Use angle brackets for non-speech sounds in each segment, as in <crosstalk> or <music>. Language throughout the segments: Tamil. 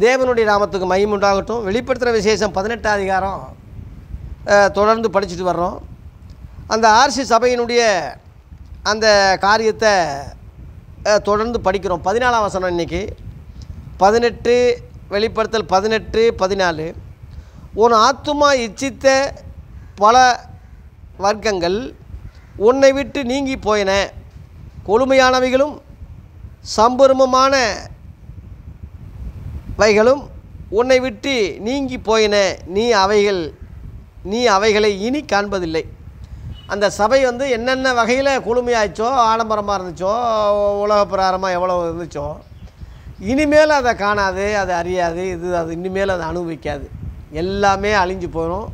தேவனுடைய நாமத்துக்கு மையம் உண்டாகட்டும். வெளிப்படுத்துகிற விசேஷம் பதினெட்டாம் அதிகாரம் தொடர்ந்து படிச்சுட்டு வர்றோம். அந்த ஆர்சி சபையினுடைய அந்த காரியத்தை தொடர்ந்து படிக்கிறோம். பதினாலாம் வசனம் இன்றைக்கி பதினெட்டு வெளிப்படுத்தல் பதினெட்டு பதினாலு. உன் ஆத்துமா இச்சித்த பல வர்க்கங்கள் உன்னை விட்டு நீங்கி போயின. கொடுமையானவைகளும் சம்பருமமான வைகளும் உன்னை விட்டு நீங்கி போயின நீ அவைகள் நீ அவைகளை இனி காண்பதில்லை. அந்த சபை வந்து என்னென்ன வகையில் குளுமையாச்சோ ஆடம்பரமாக இருந்துச்சோ உலக பிரகாரமாக எவ்வளோ இருந்துச்சோ இனிமேல் அதை காணாது அதை அறியாது இது அது இனிமேல் அதை அனுபவிக்காது. எல்லாமே அழிஞ்சு போயிடும்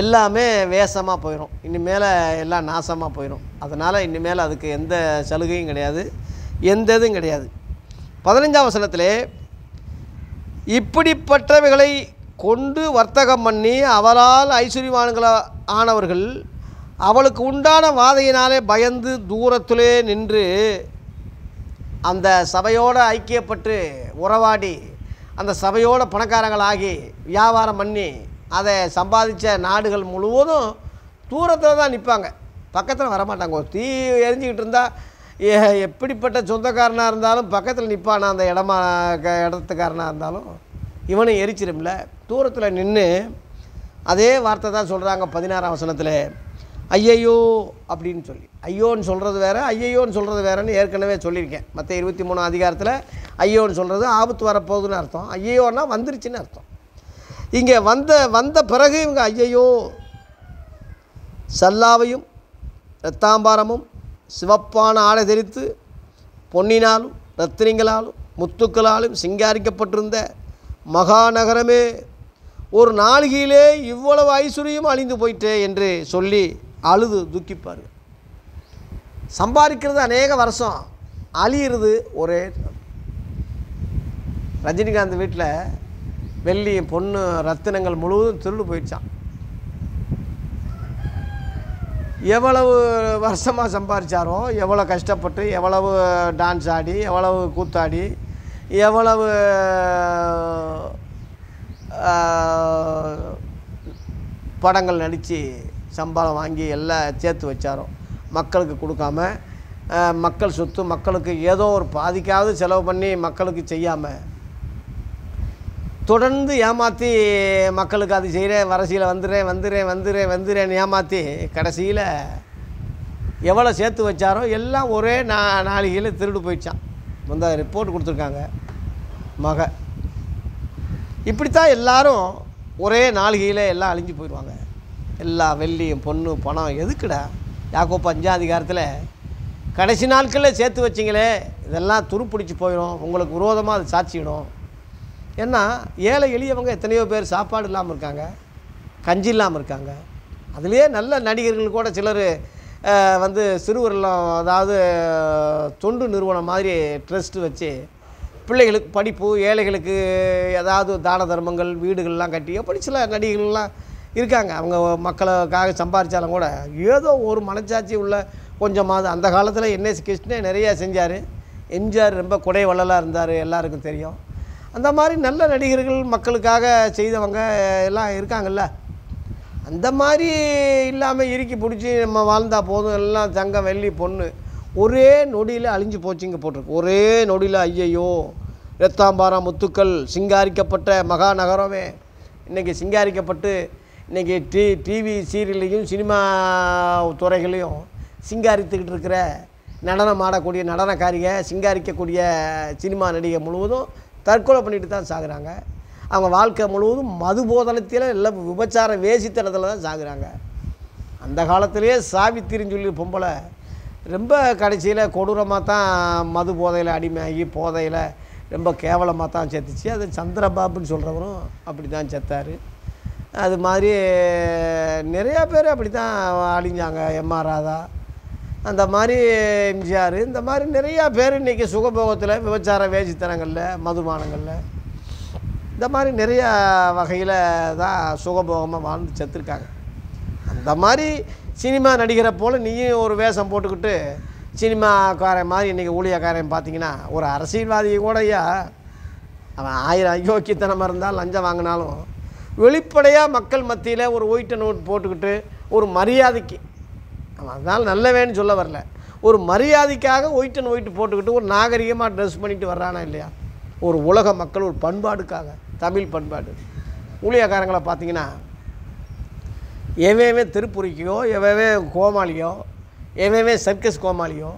எல்லாமே வேஷமாக போயிடும் இனிமேல் எல்லாம் நாசமாக போயிடும் அதனால் இனிமேல் அதுக்கு எந்த சலுகையும் கிடையாது. எந்த இதுவும் கிடையாது. பதினஞ்சாம் வசனத்திலே இப்படிப்பட்டவைகளை கொண்டு வர்த்தகம் பண்ணி அவரால் ஐஸ்வர்யவான்களா ஆனவர்கள் அவளுக்கு உண்டான வாதையினாலே பயந்து தூரத்திலே நின்று அந்த சபையோடு ஐக்கியப்பட்டு உறவாடி அந்த சபையோட பணக்காரங்களாகி வியாபாரம் பண்ணி அதை சம்பாதித்த நாடுகள் முழுவதும் தூரத்தில் தான் நிற்பாங்க பக்கத்தில் வரமாட்டாங்க. ஒரு தீ எரிஞ்சிக்கிட்டு இருந்தால் எப்படிப்பட்ட சொந்தக்காரனாக இருந்தாலும் பக்கத்தில் நிற்பானா அந்த இடமா க- இடத்துக்காரனாக இருந்தாலும் இவனை எரிச்சிரும்ல. தூரத்தில் நின்று அதே வார்த்தை தான் சொல்கிறாங்க பதினாறாம் வசனத்தில். ஐயையோ அப்படின்னு சொல்லி. ஐயோன்னு சொல்கிறது வேறு ஐயையோன்னு சொல்கிறது வேறன்னு ஏற்கனவே சொல்லியிருக்கேன். மற்ற இருபத்தி மூணு அதிகாரத்தில் ஐயோன்னு சொல்கிறது ஆபத்து வரப்போகுதுன்னு அர்த்தம். ஐயையோன்னா வந்துருச்சுன்னு அர்த்தம். இங்கே வந்த வந்த பிறகு இவங்க ஐயையோ சல்லாவையும் ரத்தாம்பாரமும் சிவப்பான ஆடை தெரித்து பொன்னினாலும் ரத்தினங்களாலும் முத்துக்களாலும் சிங்காரிக்கப்பட்டிருந்த மகாநகரமே ஒரு நாளிகையிலே இவ்வளவு ஐஸ்வர்யம் அழிந்து போயிட்டே என்று சொல்லி அழுது துக்கிப்பார் சம்பாதிக்கிறது அநேக வருஷம் அழியிறது ஒரே ரஜினிகாந்த் வீட்டில் வெள்ளி பொண்ணு ரத்தினங்கள் முழுவதும் திருடு போயிடுச்சான் எவ்வளவு வருஷமாக சம்பாதிச்சாரோ எவ்வளோ கஷ்டப்பட்டு எவ்வளவு டான்ஸ் ஆடி எவ்வளவு கூத்தாடி எவ்வளவு படங்கள் நடித்து சம்பளம் வாங்கி எல்லாம் சேர்த்து வச்சாரோ மக்களுக்கு கொடுக்காம மக்கள் சொத்து மக்களுக்கு ஏதோ ஒரு பாதிக்காவது செலவு பண்ணி மக்களுக்கு செய்யாமல் தொடர்ந்து ஏமாற்றி மக்களுக்கு அது செய்கிறேன் வரசியில் வந்துடுறேன் வந்துடுறேன் வந்துடுறேன் வந்துடுறேன்னு ஏமாற்றி கடைசியில் எவ்வளோ சேர்த்து வச்சாரோ எல்லாம் ஒரே நா நாளிகையில் திருடு போயிடுச்சான். வந்து ரிப்போர்ட் கொடுத்துருக்காங்க. மக. இப்படித்தான் எல்லாரும் ஒரே நாளிகையில் எல்லாம் அழிஞ்சு போயிடுவாங்க. எல்லா வெள்ளியும் பொண்ணு பணம் எதுக்குடா? யாக்கோப்பு அஞ்சாம் அதிகாரத்தில் கடைசி நாட்களில் சேர்த்து வச்சிங்களே இதெல்லாம் துருப்பிடிச்சு போயிடும். உங்களுக்கு விரோதமாக அது சாட்சியிடும். ஏன்னா ஏழை எளியவங்க எத்தனையோ பேர் சாப்பாடு இல்லாமல் இருக்காங்க கஞ்சி இல்லாமல் இருக்காங்க. அதுலேயே நல்ல நடிகர்கள் கூட சிலர் வந்து சிறுவர்களும் அதாவது தொண்டு நிறுவனம் மாதிரி ட்ரஸ்ட்டு வச்சு பிள்ளைகளுக்கு படிப்பு ஏழைகளுக்கு ஏதாவது தான தர்மங்கள் வீடுகள்லாம் கட்டி அப்படி சில நடிகர்கள்லாம் இருக்காங்க. அவங்க மக்களுக்காக சம்பாதிச்சாலும் கூட ஏதோ ஒரு மனச்சாட்சி உள்ள கொஞ்சமாவது அந்த காலத்தில் என்எஸ் கிருஷ்ணன் நிறையா செஞ்சார். எம்ஜிஆர் ரொம்ப குடை வள்ளலாக இருந்தார் எல்லாருக்கும் தெரியும். அந்த மாதிரி நல்ல நடிகர்கள் மக்களுக்காக செய்தவங்க எல்லாம் இருக்காங்கல்ல. அந்த மாதிரி இல்லாமல் இறுக்கி பிடிச்சி நம்ம வாழ்ந்தால் போதும். எல்லாம் தங்கம் வெள்ளி பொண்ணு. ஒரே நொடியில் அழிஞ்சு போச்சுங்க போட்டிருக்கு. ஒரே நொடியில் ஐயையோ. ரத்தாம்பாரா முத்துக்கள் சிங்காரிக்கப்பட்ட மகாநகரமே. இன்றைக்கி சிங்காரிக்கப்பட்டு இன்றைக்கி டி டிவி சீரியல்லையும் சினிமா துறைகளையும் சிங்காரித்துக்கிட்டு இருக்கிற நடனம் ஆடக்கூடிய நடனக்காரிக சிங்காரிக்கக்கூடிய சினிமா நடிகை முழுவதும் தற்கொலை பண்ணிட்டு தான் சாகுறாங்க. அவங்க வாழ்க்கை முழுவதும் மது போதனத்தில் இல்லை விபச்சார வேசித்தனத்தில் தான் சாகுறாங்க. அந்த காலத்திலேயே சாவித்திரின்னு சொல்லி பொம்பளை ரொம்ப கடைசியில் கொடூரமாக தான் மது போதையில் அடிமையாகி போதையில் ரொம்ப கேவலமாக தான் செத்துச்சு. அது சந்திரபாபுன்னு சொல்கிறவரும் அப்படி தான் செத்தார். அது மாதிரி நிறையா பேர் அப்படி தான் அழிஞ்சாங்க எம்ஆர் ராதா அந்த மாதிரி எம்ஜிஆர் இந்த மாதிரி நிறையா பேர் இன்றைக்கி சுகபோகத்தில் விபச்சார வேசித்தனங்களில் மதுபானங்களில் இந்த மாதிரி நிறையா வகையில் தான் சுகபோகமாக வாழ்ந்து செத்துருக்காங்க. அந்த மாதிரி சினிமா நடிகரை போல் நீயும் ஒரு வேஷம் போட்டுக்கிட்டு சினிமாக்காரன் மாதிரி இன்றைக்கி ஊழியக்காரன் பார்த்தீங்கன்னா ஒரு அரசியல்வாதியை கூட ஐயா அவன் ஆயிரம் அயோக்கியத்தனமாக இருந்தால் லஞ்சம் வாங்கினாலும் வெளிப்படையாக மக்கள் மத்தியில் ஒரு ஒயிட்ட நோட் போட்டுக்கிட்டு ஒரு மரியாதைக்கு அதனால் நல்லவேன்னு சொல்ல வரல. ஒரு மரியாதைக்காக ஒயிட் அண்ட் ஒயிட் போட்டுக்கிட்டு ஒரு நாகரிகமாக ட்ரெஸ் பண்ணிட்டு வர்றானா இல்லையா? ஒரு உலக மக்கள் ஒரு பண்பாடுக்காக தமிழ் பண்பாடு. ஊழியக்காரங்களை பார்த்தீங்கன்னா எவவே திருப்புரிக்கையோ எவவே கோமாளியோ எவவே சர்க்கஸ் கோமாளியோ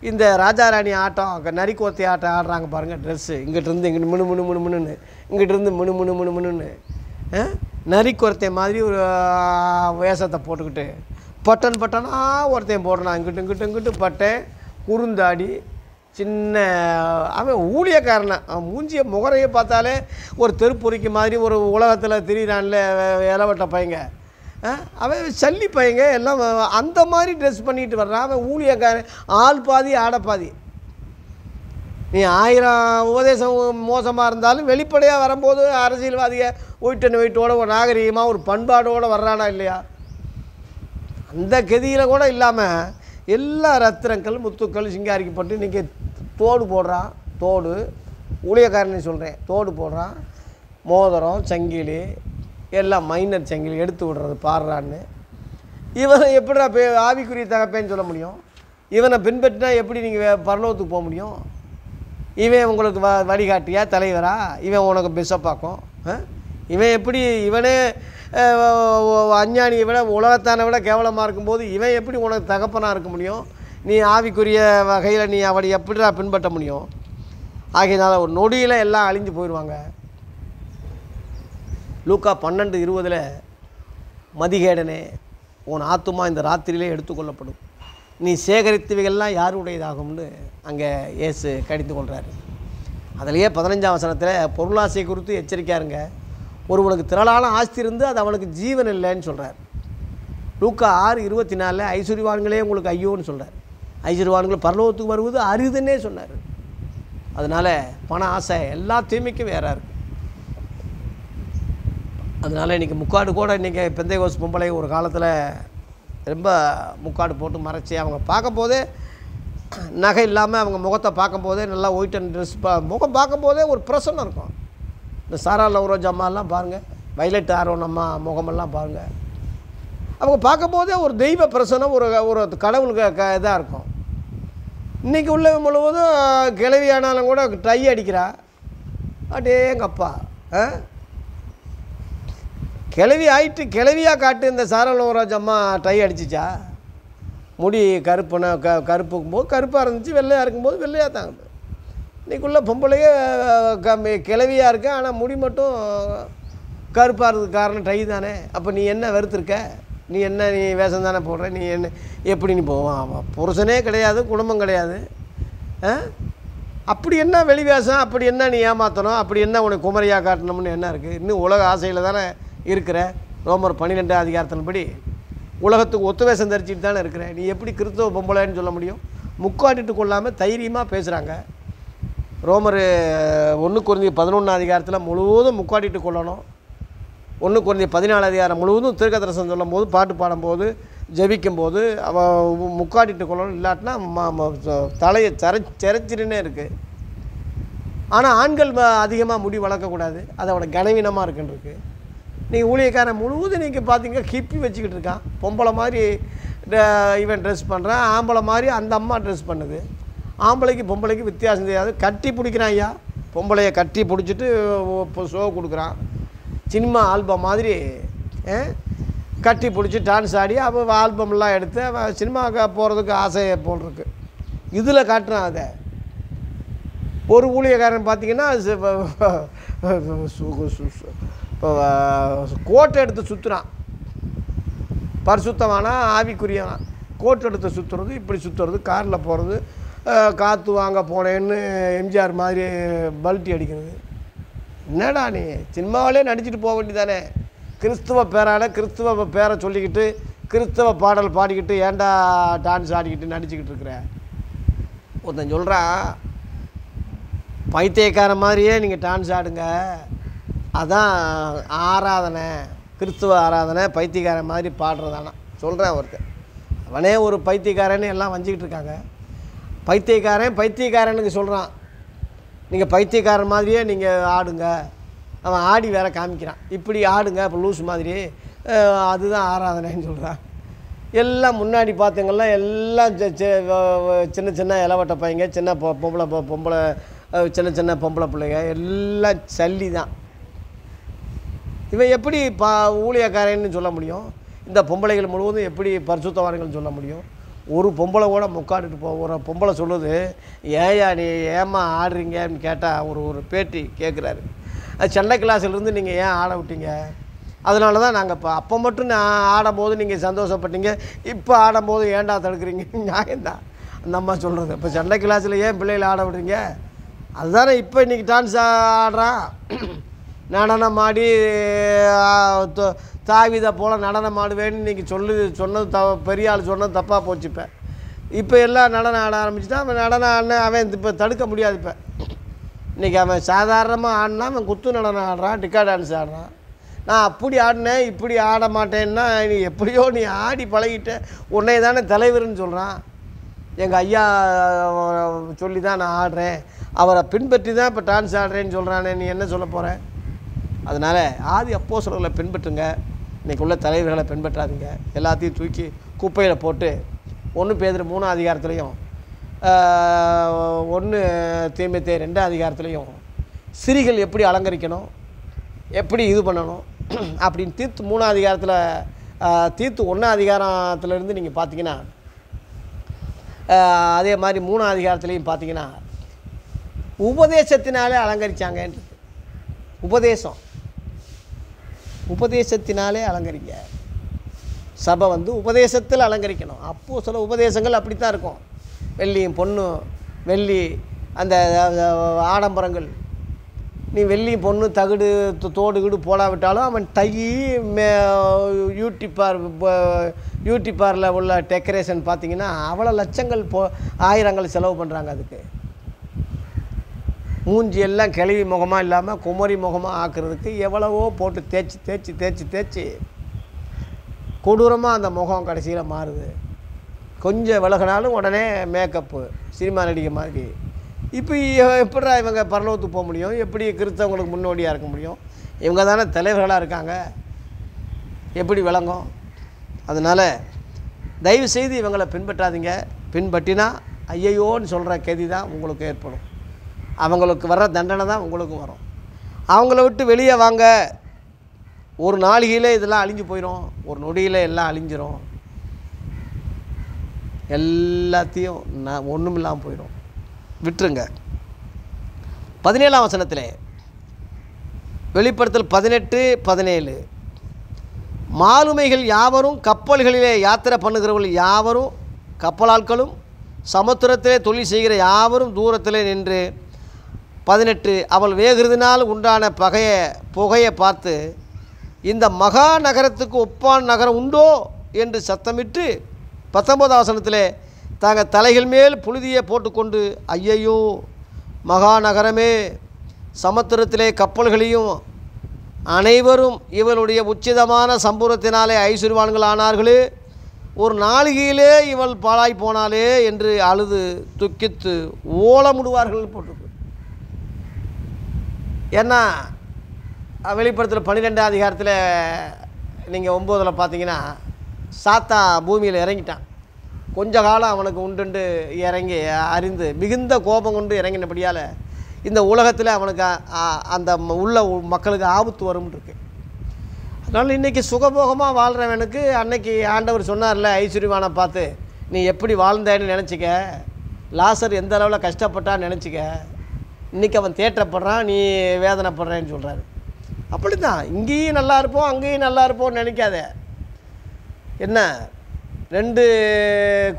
இந்த ராஜாராணி ஆட்டம் க- நரிக்கோத்தை ஆட்டம் ஆடுறாங்க பாருங்கள் ட்ரெஸ்ஸு இங்கிட்டிருந்து இங்கிட்டு மினு மினு மினு மினுன்னு. இங்கிட்டிருந்து மினு மினு மினு மினுன்னு. நரிக்குரத்தை மாதிரி ஒரு வேஷத்தை போட்டுக்கிட்டு பட்டன் பட்டனாக ஒருத்தன் போடுறான். இங்கிட்டு இங்கிட்டு இங்கிட்டு பட்டன். குறுந்தாடி சின்ன அவன் ஊழியக்காரனை. அவன் மூஞ்சிய முகரையை பார்த்தாலே ஒரு தெருப்பொறிக்கு மாதிரி ஒரு உலகத்தில் திரியிறான்ல இலவட்ட பையங்க. அவன் சல்லி பையங்க எல்லாம் அந்த மாதிரி ட்ரெஸ் பண்ணிட்டு வர்றான். அவன் ஊழியக்காரன் ஆள் பாதி ஆட பாதி. நீ ஆயிரம் உபதேசம் மோசமாக இருந்தாலும் வெளிப்படையாக வரும்போது அரசியல்வாதியை ஒயிட்டன் வெயிட்டோட ஒரு நாகரிகமாக ஒரு பண்பாடோடு வர்றானா இல்லையா? அந்த கதியில் கூட இல்லாமல் எல்லா ரத்திரங்கள் முத்துக்கள் சிங்காரிக்கப்பட்டு இன்றைக்கி தோடு போடுறான் தோடு. ஊழியக்காரனை சொல்கிறேன் தோடு போடுறான் மோதிரம் சங்கிலி எல்லாம் மைனர் சங்கிலி எடுத்து விடுறது பாடுறான்னு. இவனை எப்படிடா பே ஆவிக்குரிய தகப்பேன்னு சொல்ல முடியும்? இவனை பின்பற்றினா எப்படி நீங்கள் பரலோகத்துக்கு போக முடியும்? இவன் உங்களுக்கு வ வழிகாட்டியா தலைவரா? இவன் உனக்கு பிஷப்பாக்கும் இவன் எப்படி இவனே அஞ்ஞானியை விட உலகத்தானை விட கேவலமாக இருக்கும்போது இவன் எப்படி உனக்கு தகப்பனாக இருக்க முடியும்? நீ ஆவிக்குரிய வகையில் நீ அவளை எப்படிடா பின்பற்ற முடியும்? ஆகையினால் ஒரு நொடியில் எல்லாம் அழிஞ்சு போயிடுவாங்க. லூக்கா பன்னெண்டு இருபதில் மதிகேடனே உன் ஆத்துமா இந்த ராத்திரியிலே எடுத்துக்கொள்ளப்படும். நீ சேகரித்தவைகள்லாம் யாருடையதாகும்னு அங்கே இயேசு கடிந்து கொள்கிறாரு அதிலேயே பதினஞ்சாம் வசனத்தில் பொருளாசை குறித்து எச்சரிக்கையாருங்க ஒருவனுக்கு திரளான ஆஸ்தி இருந்து அது அவனுக்கு ஜீவன் இல்லைன்னு சொல்கிறார் லூக்கா ஆறு இருபத்தி நாலில் ஐஸ்வர்யவான்களே உங்களுக்கு ஐயோன்னு சொல்கிறார் ஐஸ்வர்யவான்கள் பரலோகத்துக்கு வருவது அரிதுன்னே சொன்னார். அதனால் பண ஆசை எல்லா தீமைக்கும் வேற இருக்கு. அதனால் இன்றைக்கி முக்காடு கூட இன்றைக்கி பெந்தை கோஸ் பொம்பளை ஒரு காலத்தில் ரொம்ப முக்காடு போட்டு மறைச்சி அவங்க பார்க்கும்போதே நகை இல்லாமல் அவங்க முகத்தை பார்க்கும்போதே நல்லா ஒயிட் அண்ட் ட்ரெஸ் பா முகம் பார்க்கும்போதே ஒரு பிரசன்னம் இருக்கும். இந்த சாரா லவ்ரோஜ் அம்மாலாம் பாருங்கள் வைலட் ஆரோன் அம்மா முகமெல்லாம் பாருங்கள் அவங்க பார்க்கும்போதே ஒரு தெய்வ பிரசனம் ஒரு ஒரு கடவுளுக்கு க இதாக இருக்கும். இன்றைக்கி உள்ள முழுவதும் கிளவி ஆனாலும் கூட ட்ரை அடிக்கிறா. அடே எங்கள் அப்பா ஆ? கிளவி ஆயிட்டு கிளவியாக காட்டு இந்த சாரலோராஜ் அம்மா டை அடிச்சிச்சா? முடி கருப்புன க கருப்புக்கும் போது கருப்பாக இருந்துச்சு வெள்ளையாக இருக்கும்போது வெள்ளையாக தாங்குது இன்றைக்குள்ளே பொம்பளையே கிளவியாக இருக்க ஆனால் முடி மட்டும் கருப்பாக காரணம் டை தானே. அப்போ நீ என்ன வெறுத்துருக்க? நீ என்ன நீ வேஷம் தானே போடுற? நீ என்ன எப்படி நீ போவான் புருஷனே கிடையாது குடும்பம் கிடையாது. ஆ? அப்படி என்ன வெளி வேஷம்? அப்படி என்ன நீ ஏமாற்றணும் அப்படி என்ன உனக்கு குமரியாக காட்டணும்னு என்ன இருக்குது இன்னும் உலக ஆசையில் தானே இருக்கிற? ரோமர் பன்னிரெண்டு அதிகாரத்தின்படி உலகத்துக்கு ஒத்து வேஷம் தரிச்சிட்டு தானே இருக்கிற? நீ எப்படி கிறிஸ்தவ பொம்பளைன்னு சொல்ல முடியும்? முக்காட்டிட்டு கொள்ளாமல் தைரியமாக பேசுகிறாங்க ரோமர் ஒன்று குறைந்தி பதினொன்று அதிகாரத்தில் முழுவதும் முக்காட்டிட்டு கொள்ளணும். ஒன்று குறைந்தி பதினாலு அதிகாரம் முழுவதும் திருக்கதரசன் சொல்லும் போது பாட்டு பாடும்போது ஜபிக்கும்போது அவ முக்காடிட்டு முக்காட்டிட்டு கொள்ளணும். இல்லாட்டினா தலையை சர சிறைச்சிருன்னே இருக்குது ஆனால் ஆண்கள் அதிகமாக முடி வளர்க்கக்கூடாது அதோட கனவீனமாக இருக்குன்னு நீங்கள் ஊழியக்காரன் முழுவதும் நீங்கள் பார்த்தீங்க ஹிப்பி வச்சுக்கிட்டு இருக்கான். பொம்பளை மாதிரி இவன் ட்ரெஸ் பண்ணுறான் ஆம்பளை மாதிரி அந்த அம்மா ட்ரெஸ் பண்ணுது. ஆம்பளைக்கு பொம்பளைக்கு வித்தியாசம் தெரியாது. கட்டி பிடிக்கிறான் ஐயா. பொம்பளையை கட்டி பிடிச்சிட்டு இப்போ ஷோ கொடுக்குறான். சினிமா ஆல்பம் மாதிரி கட்டி பிடிச்சி டான்ஸ் ஆடி அப்போ ஆல்பம்லாம் எடுத்து அவன் சினிமாவுக்கு போகிறதுக்கு ஆசையை போட்டிருக்கு இதில் காட்டுறான் அதை. ஒரு ஊழியக்காரன் பார்த்தீங்கன்னா இப்போ கோட்டை எடுத்து சுற்றுறான் பரிசுத்தமானா ஆவிக்குரியவான். கோட் எடுத்து சுற்றுறது இப்படி சுற்றுறது காரில் போகிறது காற்று வாங்க போனேன்னு எம்ஜிஆர் மாதிரி பல்ட்டி அடிக்கிறது. என்னடா நீ? சினிமாவிலே நடிச்சுட்டு போக வேண்டியதானே? கிறிஸ்துவ பேரால் கிறிஸ்துவ பேரை சொல்லிக்கிட்டு கிறிஸ்தவ பாடல் பாடிக்கிட்டு ஏன்டா டான்ஸ் ஆடிக்கிட்டு நடிச்சுக்கிட்டு இருக்கிற? ஒருத்தன் சொல்கிறான் பைத்தியக்கார மாதிரியே நீங்கள் டான்ஸ் ஆடுங்க. அதான் ஆராதனை கிறிஸ்துவ ஆராதனை பைத்தியக்காரன் மாதிரி பாடுறதானா? சொல்கிறேன் அவருக்கு அவனே ஒரு பைத்தியக்காரன்னு எல்லாம் வஞ்சிக்கிட்டு இருக்காங்க. பைத்தியக்காரன் பைத்தியக்காரனுக்கு சொல்கிறான் நீங்கள் பைத்தியக்காரன் மாதிரியே நீங்கள் ஆடுங்க. அவன் ஆடி வேற காமிக்கிறான். இப்படி ஆடுங்க இப்போ லூஸ் மாதிரி. அதுதான் ஆராதனைன்னு சொல்கிறான் எல்லாம் முன்னாடி பார்த்தவங்கெல்லாம் எல்லாம் சின்ன சின்ன இலவட்ட பையங்க சின்ன பொம்பளை பொம்பளை சின்ன சின்ன பொம்பளை பிள்ளைங்க எல்லாம் சல்லி தான் இவன் எப்படி பா ஊழியக்காரன்னு சொல்ல முடியும்? இந்த பொம்பளைகள் முழுவதும் எப்படி பரிசுத்தவான்கள்னு சொல்ல முடியும்? ஒரு பொம்பளை கூட முக்காடிட்டு போ ஒரு பொம்பளை சொல்லுது ஏயா நீ ஏம்மா ஆடுறீங்கன்னு கேட்டால் ஒரு ஒரு பேட்டி கேட்குறாரு அது சென்னை கிளாஸ்லேருந்து நீங்கள் ஏன் ஆட விட்டீங்க? அதனால தான் நாங்கள் இப்போ அப்போ மட்டும் நான் ஆடும்போது நீங்கள் சந்தோஷப்பட்டீங்க இப்போ ஆடும்போது ஏன்டா தடுக்கிறீங்க? <laughs> நியாயம்தான். அந்த அம்மா சொல்கிறது இப்போ சண்டை கிளாஸில் ஏன் பிள்ளைகளை ஆட விடுறீங்க? அதுதானே இப்போ இன்றைக்கி டான்ஸ் ஆடுறான் நடனம் ஆடி தாவிதை போல் நடனம் ஆடுவேன்னு இன்றைக்கி சொல்லு சொன்னது த பெரிய ஆள் சொன்னது தப்பாக போச்சு இப்போ. இப்போ எல்லாம் நடனம் ஆட ஆரம்பிச்சுட்டா அவன் நடனம் ஆடின அவன் இப்போ தடுக்க முடியாது இப்போ. இன்றைக்கி அவன் சாதாரணமாக ஆடினா அவன் குத்து நடனம் ஆடுறான் டிக்கா டான்ஸ் ஆடுறான். நான் அப்படி ஆடினேன் இப்படி ஆட மாட்டேன்னா நீ எப்படியோ நீ ஆடி பழகிட்ட உன்னை தானே தலைவர்னு சொல்கிறான் எங்கள் ஐயா சொல்லி தான் நான் ஆடுறேன். அவரை பின்பற்றி தான் இப்போ டான்ஸ் ஆடுறேன்னு சொல்கிறானே நீ என்ன சொல்ல போகிறேன் அதனால் ஆதி அப்போ சொல்களை பின்பற்றுங்க. இன்றைக்கி உள்ள தலைவர்களை பின்பற்றாதீங்க. எல்லாத்தையும் தூக்கி குப்பையில் போட்டு ஒன்று பேர் மூணாம் அதிகாரத்துலேயும் ஒன்று தீமைத்தே ரெண்டாம் அதிகாரத்துலேயும் சிறிகள் எப்படி அலங்கரிக்கணும் எப்படி இது பண்ணணும் <clears throat> அப்படின்னு தீர்த்து மூணாம் அதிகாரத்தில் தீர்த்து ஒன்றாம் அதிகாரத்துலேருந்து நீங்கள் பார்த்தீங்கன்னா அதே மாதிரி மூணாம் அதிகாரத்துலேயும் பார்த்தீங்கன்னா உபதேசத்தினாலே அலங்கரித்தாங்கன்றது உபதேசம். உபதேசத்தினாலே அலங்கரிங்க. சபை வந்து உபதேசத்தில் அலங்கரிக்கணும். அப்போ சில உபதேசங்கள் அப்படித்தான் இருக்கும். வெள்ளியும் பொண்ணும் வெள்ளி அந்த ஆடம்பரங்கள். நீ வெள்ளி பொண்ணு தகுடு தோடுகிடு தோடு கீடு போடாவிட்டாலும் அவன் டை மே யூடியூப்பார் யூடியூப்பாரில் உள்ள டெக்கரேஷன் பார்த்தீங்கன்னா அவ்வளோ லட்சங்கள் போ ஆயிரங்கள் செலவு பண்ணுறாங்க அதுக்கு. மூஞ்சியெல்லாம் கிளவி முகமாக இல்லாமல் குமரி முகமாக ஆக்குறதுக்கு எவ்வளவோ போட்டு தேய்ச்சி தேய்ச்சி தேய்ச்சி தேய்ச்சி. கொடூரமாக அந்த முகம் கடைசியில் மாறுது. கொஞ்சம் விலகினாலும் உடனே மேக்கப்பு சினிமா நடிகை மாதிரி. இப்போ எப்படிடா இவங்க பரலோகத்துக்கு போக முடியும்? எப்படி கிறிஸ்தவங்களுக்கு முன்னோடியாக இருக்க முடியும்? இவங்க தானே தலைவர்களாக இருக்காங்க. எப்படி விளங்கும்? அதனால் தயவுசெய்து இவங்களை பின்பற்றாதீங்க. பின்பற்றினா ஐயையோன்னு சொல்கிற கதி தான் உங்களுக்கு ஏற்படும். அவங்களுக்கு வர்ற தண்டனை தான் உங்களுக்கும் வரும். அவங்கள விட்டு வெளியே வாங்க. ஒரு நாளிகையில் இதெல்லாம் அழிஞ்சு போயிடும் ஒரு நொடியில் எல்லாம் அழிஞ்சிரும். எல்லாத்தையும் நான் ஒன்றும் இல்லாமல் போயிடும் விட்டுருங்க. பதினேழாம் வசனத்தில் வெளிப்படுத்தல் பதினெட்டு பதினேழு. மாலுமைகள் யாவரும் கப்பல்களிலே யாத்திரை பண்ணுகிறவர்கள் யாவரும் கப்பலாட்களும் சமுத்திரத்திலே தொழில் செய்கிற யாவரும் தூரத்திலே நின்று பதினெட்டு அவள் வேகிறதுனால் உண்டான பகைய புகையை பார்த்து இந்த மகா நகரத்துக்கு ஒப்பான் நகரம் உண்டோ? என்று சத்தமிட்டு பத்தொன்பதாம் ஆசனத்தில் தாங்கள் தலைகள் மேல் புழுதியை போட்டுக்கொண்டு ஐயையோ மகா நகரமே சமுத்திரத்திலே கப்பல்களையும் அனைவரும் இவளுடைய உச்சிதமான சம்பூரத்தினாலே ஐஸ்வர்வான்கள் ஆனார்களே ஒரு நாளிகையிலே இவள் பாழாய் போனாலே என்று அழுது துக்கித்து ஓலமுடுவார்கள் போட்டு ஏன்னா வெளிப்படத்தில் பன்னிரெண்டாம் அதிகாரத்தில் நீங்கள் ஒம்போதில் பார்த்தீங்கன்னா சாத்தா பூமியில் இறங்கிட்டான். கொஞ்ச காலம் அவனுக்கு உண்டுண்டு இறங்கி அறிந்து மிகுந்த கோபம் கொண்டு இறங்கினபடியால் இந்த உலகத்தில் அவனுக்கு அந்த உள்ள மக்களுக்கு ஆபத்து வரும் இருக்கு அதனால் இன்றைக்கி சுகபோகமாக வாழ்கிறவனுக்கு அன்னைக்கு ஆண்டவர் சொன்னார்ல ஐஸ்வர்யவானை பார்த்து நீ எப்படி வாழ்ந்தேன்னு நினச்சிக்க? லாசர் எந்த அளவில் கஷ்டப்பட்டான்னு நினச்சிக்க? இன்றைக்கி அவன் தேட்டப்படுறான் நீ வேதனைப்படுறேன்னு சொல்கிறாரு அப்படி தான் இங்கேயும் நல்லா இருப்போம் அங்கேயும் நல்லா இருப்போம்னு நினைக்காத. என்ன? ரெண்டு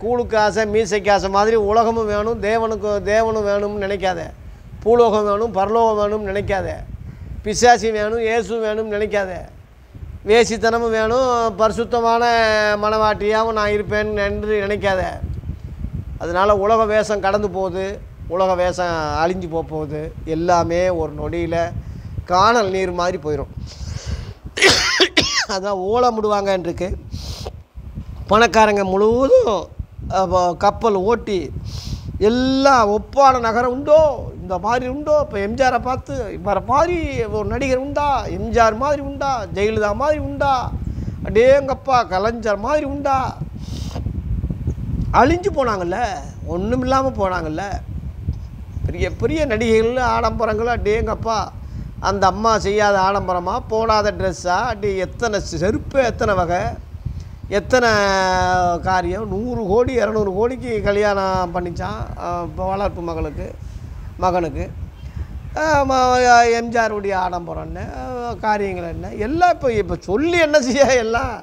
கூழுக்கு ஆசை மீசைக்கு ஆசை மாதிரி உலகமும் வேணும் தேவனுக்கு தேவனும் வேணும்னு நினைக்காத. பூலோகம் வேணும் பரலோகம் வேணும்னு நினைக்காத. பிசாசி வேணும் இயேசு வேணும்னு நினைக்காத. வேசித்தனமும் வேணும் பரிசுத்தமான மனவாட்டியாகவும் நான் இருப்பேன்னு என்று நினைக்காத. அதனால் உலக வேஷம் கடந்து போகுது. உலக வேஷம் அழிஞ்சு போக போகுது. எல்லாமே ஒரு நொடியில் காணல் நீர் மாதிரி போயிடும் அதான் எல்லாம் ஒப்பான நகரம் உண்டோ? இந்த மாதிரி உண்டோ? இப்போ எம்ஜிஆரை பார்த்து வர மாதிரி ஒரு நடிகர் உண்டா? எம்ஜிஆர் மாதிரி உண்டா? ஜெயலலிதா மாதிரி உண்டா? அடேங்கப்பா கலைஞர் மாதிரி உண்டா? அழிஞ்சு போனாங்கல்ல? ஒன்றும் இல்லாமல் போனாங்கல்ல? பெரிய பெரிய நடிகைகள் ஆடம்பரங்கள்? அடேங்கப்பா அந்த அம்மா செய்யாத ஆடம்பரமாக போடாத ட்ரெஸ்ஸாக அப்படி எத்தனை செருப்பு எத்தனை வகை? எத்தனை காரியம்? நூறு கோடி இரநூறு கோடிக்கு கல்யாணம் பண்ணிச்சான் இப்போ வளர்ப்பு மகளுக்கு மகனுக்கு. எம்ஜிஆருடைய ஆடம்பரம் என்ன? காரியங்கள் என்ன? எல்லாம் இப்போ இப்போ சொல்லி என்ன செய்ய எல்லாம்?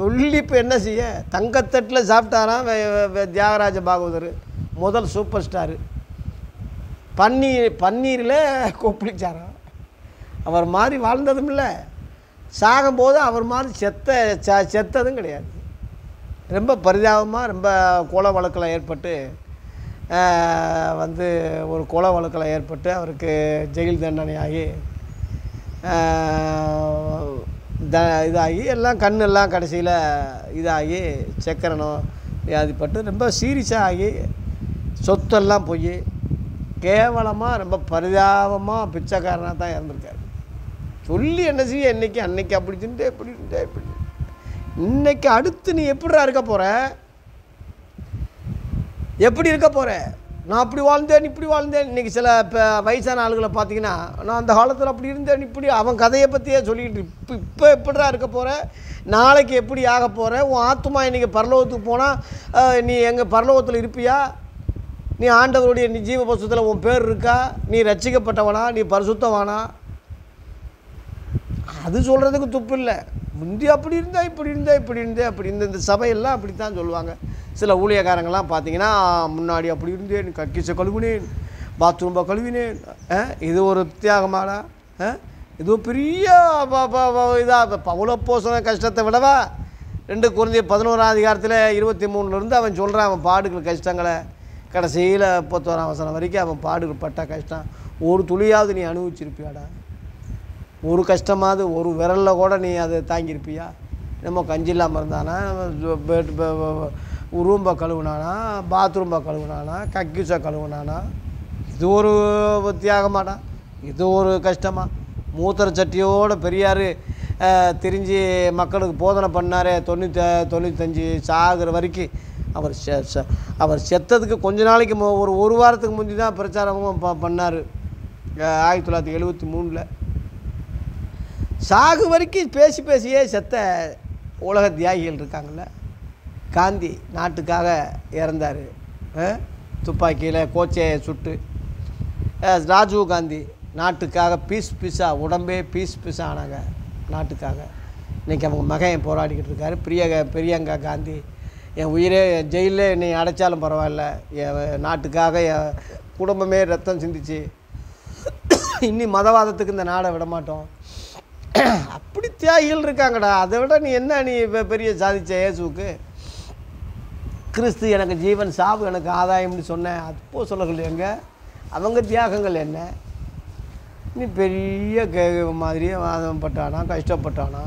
சொல்லி இப்போ என்ன செய்ய? தங்கத்தட்டில் சாப்பிட்டாராம் தியாகராஜ பாகவதர் முதல் சூப்பர் ஸ்டாரு பன்னீர் பன்னீரில் கொப்பளிச்சாராம். அவர் மாதிரி வாழ்ந்ததும் இல்லை. சாகும்போது அவர் மாதிரி செத்த ச- செத்ததும் கிடையாது. ரொம்ப பரிதாபமாக ரொம்ப கொலை வழக்கில் ஏற்பட்டு வந்து ஒரு கொலை வழக்கில் ஏற்பட்டு அவருக்கு ஜெயில் தண்டனையாகி த இதாகி எல்லாம் கண்ணெல்லாம் கடைசியில் இதாகி சக்கரணம் வியாதிப்பட்டு ரொம்ப சீரியஸாக ஆகி சொத்தெல்லாம் போய் கேவலமாக ரொம்ப பரிதாபமாக பிச்சைக்காரனாக தான் இறந்துருக்காரு. சொல்லி என்ன செய்ய? இன்னைக்கு அன்னைக்கு அப்படி தின்ட்டு இப்படி தின்ட்டு இப்படி இன்னைக்கு அடுத்து நீ எப்படிடா இருக்க போகிற எப்படி இருக்க போகிற நான் அப்படி வாழ்ந்தேன் இப்படி வாழ்ந்தேன். இன்னைக்கு சில இப்போ வயசான ஆளுகளை பார்த்தீங்கன்னா நான் அந்த காலத்தில் அப்படி இருந்தேன் இப்படி. அவன் கதையை பற்றியே சொல்லிக்கிட்டு இப்போ இப்போ எப்படிடா இருக்க போகிற நாளைக்கு எப்படி ஆக போகிற உன் ஆத்துமா இன்னைக்கு பரலோகத்துக்கு போனால் நீ எங்கள் பரலோகத்தில் இருப்பியா? நீ ஆண்டவருடைய நீ ஜீவ பசுத்தில் உன் பேர் இருக்கா? நீ ரட்சிக்கப்பட்டவனா நீ பரிசுத்தவானா? அது சொல்கிறதுக்கு துப்பு இல்லை. முந்தி அப்படி இருந்தா இப்படி இருந்தா இப்படி இருந்தே அப்படி இருந்த. இந்த சபையெல்லாம் அப்படி தான் சொல்லுவாங்க. சில ஊழியக்காரங்கள்லாம் பார்த்தீங்கன்னா முன்னாடி அப்படி இருந்தேன். கக்கிசை கழுவினேன். பாத்ரூம்பை கழுவினேன். ஆ, இது ஒரு தியாகமாடா. இது பெரிய இதாக பவுளப்போசன கஷ்டத்தை விடவா? ரெண்டு குறைஞ்ச பதினோராம் அதிகாரத்தில் இருபத்தி மூணுலேருந்து அவன் சொல்கிறான் அவன் பாடுகள் கஷ்டங்களை. கடைசியில் முப்பத்தோராம் வசனம் வரைக்கும் அவன் பாடுபட்ட பட்ட கஷ்டம். ஒரு துளியாவது நீ அனுபவிச்சிருப்பியாடா? ஒரு கஷ்டமாவது ஒரு விரலில் கூட நீ அதை தாங்கியிருப்பியா? நம்ம கஞ்சி இல்லாமல் இருந்தானா? ரூம்பை கழுவுனானா? பாத்ரூம்பை கழுவுனானா? கக்கிஸை கழுவுனானா? இது ஒரு தியாகமாடா. இது ஒரு கஷ்டமா? மூத்திர சட்டியோட பெரியார் திரிஞ்சு மக்களுக்கு போதனை பண்ணாரே தொண்ணூற்றி தொண்ணூத்தஞ்சு சாகிற வரைக்கும். அவர் செ- செ- அவர் செத்ததுக்கு கொஞ்ச நாளைக்கு ஒரு ஒரு வாரத்துக்கு முந்தி தான் பிரச்சாரமும் பண்ணார். ஆயிரத்தி தொள்ளாயிரத்தி எழுபத்தி மூணில். சாகு வரைக்கும் பேசி பேசியே செத்த உலக தியாகிகள் இருக்காங்கள்ல காந்தி நாட்டுக்காக இறந்தார். துப்பாக்கியில் கோச்சையை சுட்டு. ராஜீவ் காந்தி நாட்டுக்காக பீஸ் பீஸாக உடம்பே பீஸ் பீஸாக ஆனாங்க நாட்டுக்காக. இன்றைக்கி அவங்க மகன் போராடிக்கிட்டு இருக்காரு. பிரிய பிரியங்கா காந்தி என் உயிரே ஜெயிலே என்னை அடைச்சாலும் பரவாயில்ல. என் நாட்டுக்காக என் குடும்பமே ரத்தம் சிந்திச்சு. இன்னி மதவாதத்துக்கு இந்த நாடை விட மாட்டோம். அப்படி தியாகிகள் இருக்காங்கடா. அதை விட நீ என்ன நீ பெரிய சாதிச்ச இயேசுக்கு கிறிஸ்து எனக்கு ஜீவன் சாவு எனக்கு ஆதாயம்னு சொன்னேன் அப்போ சொல்லகள் எங்க? அவங்க தியாகங்கள் என்ன? நீ பெரிய மாதிரியே வாதம் பட்டானா கஷ்டப்பட்டானா?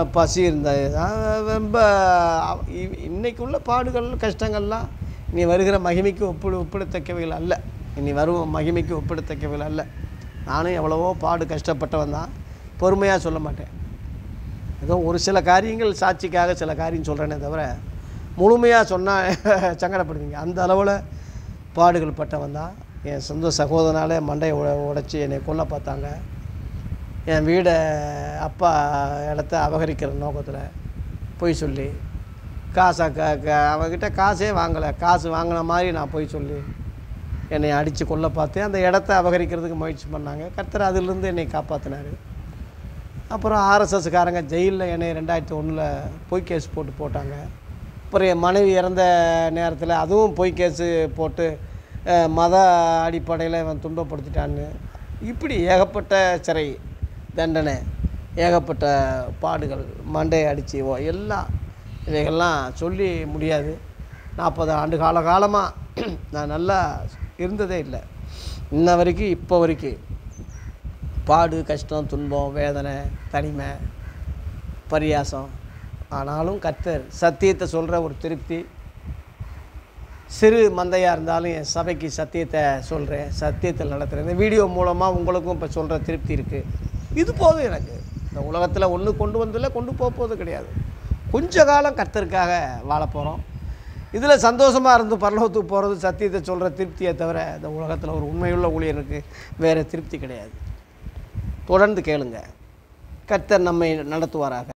பசி இருந்தது. தான் ரொம்ப இன்றைக்கு இ- உள்ள பாடுகள் கஷ்டங்கள்லாம் நீ வருகிற மகிமைக்கு ஒப்பிடு ஒப்பிடத்தக்கவைகள் அல்ல. இனி வரும் மகிமைக்கு ஒப்பிடத்தக்கவைகள் அல்ல. நானும் எவ்வளவோ பாடு கஷ்டப்பட்டவன் தான். பொறுமையாக சொல்ல மாட்டேன். ஏதோ ஒரு சில காரியங்கள் சாட்சிக்காக சில காரியம் சொல்கிறேனே தவிர முழுமையாக சொன்னால் <laughs> சங்கடப்படுவீங்க. அந்த அளவில் பாடுகள் பட்டவன் தான். என் சொந்த சகோதரனாலே மண்டையை உட உடைச்சி என்னை கொல்ல பார்த்தாங்க. என் வீடை அப்பா இடத்த அபகரிக்கிற நோக்கத்தில் பொய் சொல்லி காசை க க அவன்கிட்ட காசே வாங்கலை. காசு வாங்கின மாதிரி நான் பொய் சொல்லி என்னை அடித்து கொல்ல பார்த்து அந்த இடத்த அபகரிக்கிறதுக்கு முயற்சி பண்ணாங்க. கர்த்தர் அதிலிருந்து என்னை காப்பாற்றினார் அப்புறம் ஆர்எஸ்எஸ்காரங்க ஜெயிலில் என்னை ரெண்டாயிரத்தி ஒன்றில் பொய் கேஸ் போட்டு போட்டாங்க. அப்புறம் என் மனைவி இறந்த நேரத்தில் அதுவும் பொய் கேஸு போட்டு மத அடிப்படையில் இவன் துன்பப்படுத்திட்டான்னு. இப்படி ஏகப்பட்ட சிறை. தண்டனை ஏகப்பட்ட பாடுகள் மண்டையை அடித்து எல்லாம் இவைகள்லாம் சொல்லி முடியாது. நாற்பது ஆண்டு கால காலமாக <clears throat> நான் நல்லா இருந்ததே இல்லை. இன்ன வரைக்கும் இப்போ வரைக்கும் பாடு கஷ்டம் துன்பம் வேதனை தனிமை பரியாசம். ஆனாலும் கர்த்தர் சத்தியத்தை சொல்கிற ஒரு திருப்தி. சிறு மந்தையாக இருந்தாலும் என் சபைக்கு சத்தியத்தை சொல்கிறேன் சத்தியத்தில் நடத்துகிறேன் இந்த வீடியோ மூலமாக உங்களுக்கும் இப்போ சொல்கிற திருப்தி இருக்குது இது போதும் எனக்கு. இந்த உலகத்தில் ஒன்று கொண்டு வந்ததில்ல கொண்டு போக போகிறது கிடையாது. கொஞ்ச காலம் கர்த்தருக்காக வாழ போகிறோம் இதில் சந்தோஷமாக இருந்து பரலோகத்துக்கு போகிறது சத்தியத்தை சொல்கிற திருப்தியை தவிர இந்த உலகத்தில் ஒரு உண்மையுள்ள ஊழியனுக்கு வேறு திருப்தி கிடையாது. தொடர்ந்து கேளுங்க. கர்த்தர் நம்மை நடத்துவாராக.